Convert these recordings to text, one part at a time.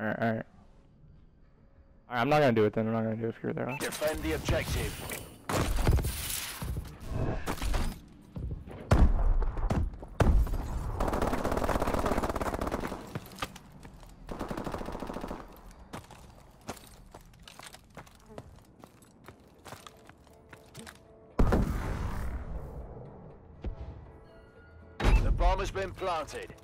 Alright, alright. Alright, I'm not gonna do it then. I'm not gonna do it if you're there. Defend the objective. The bomb has been planted.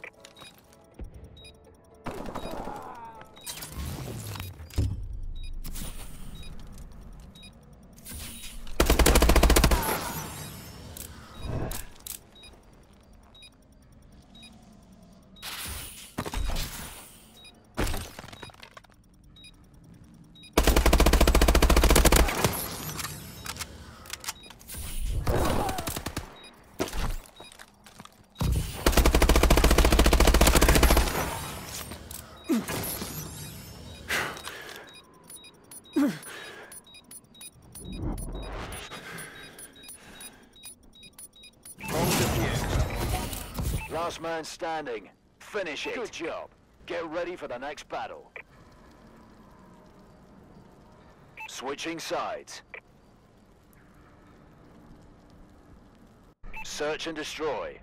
Last man standing. Finish it. Good job. Get ready for the next battle. Switching sides. Search and destroy.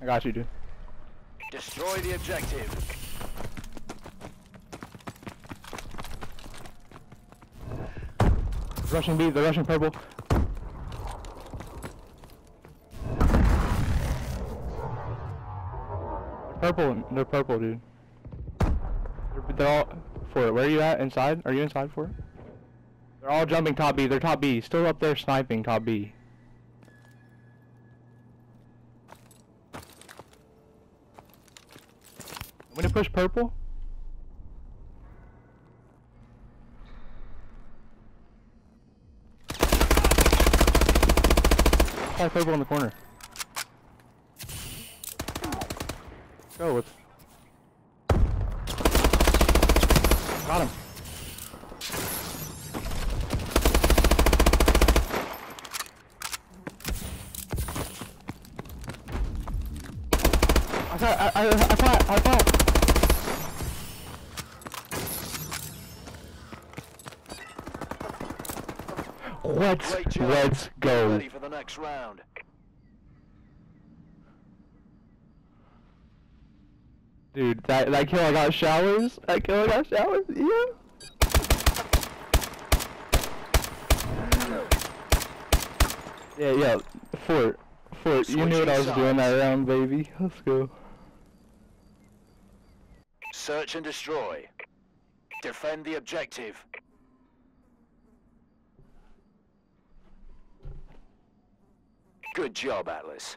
I got you, dude. Destroy the objective. Russian B, the Russian purple. Purple, they're purple, dude. They're, they're all for it. Where are you at? Inside? Are you inside for it? They're all jumping top B. They're top B. Still up there sniping top B. I'm gonna push purple. Try purple in the corner. Go with. Got him. I thought, I, I, I thought, I thought. Let's, let's go. ready for the next round. Dude, that, that kill I got showers? That kill I got showers? Yeah. Yeah, yeah. Fort. Fort, you knew what I was doing that round, baby. Let's go. Search and destroy. Defend the objective. Good job, Atlas.